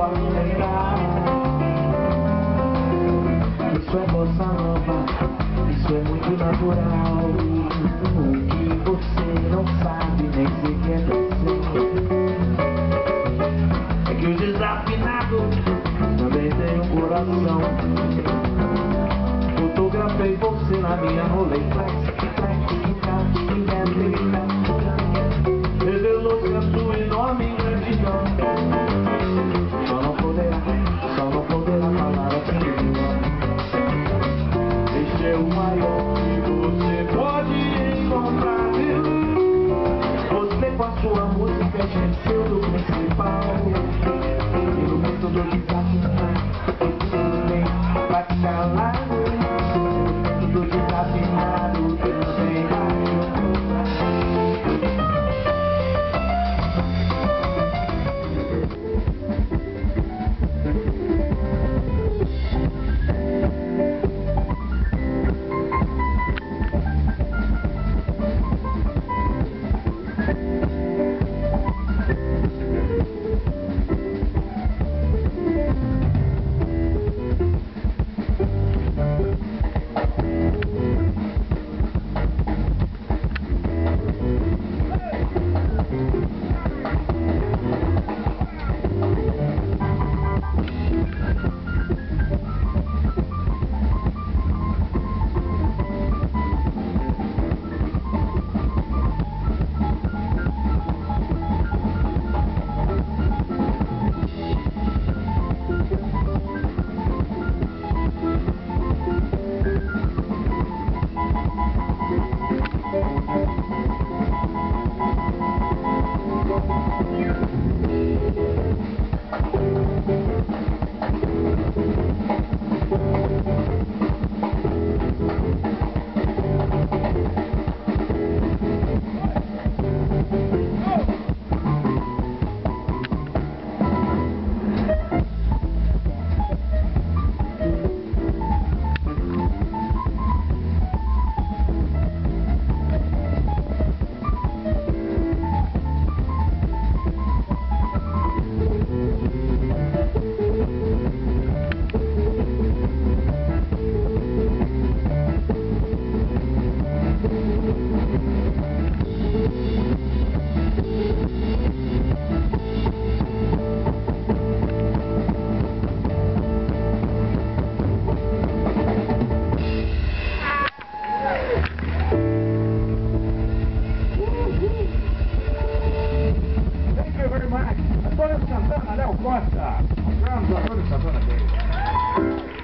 Isso é bossa nova, isso é muito natural. O que você não sabe, nem sequer percebe É que o desafinado também tem um coração. Fotografei você na minha Rolex é o maior que você pode encontrar Você com a sua música esqueceu do principal. No método de desafinar Tudo bem, vai calar you. Antônio Santana, Léo Costa. Um grande Antônio Santana dele.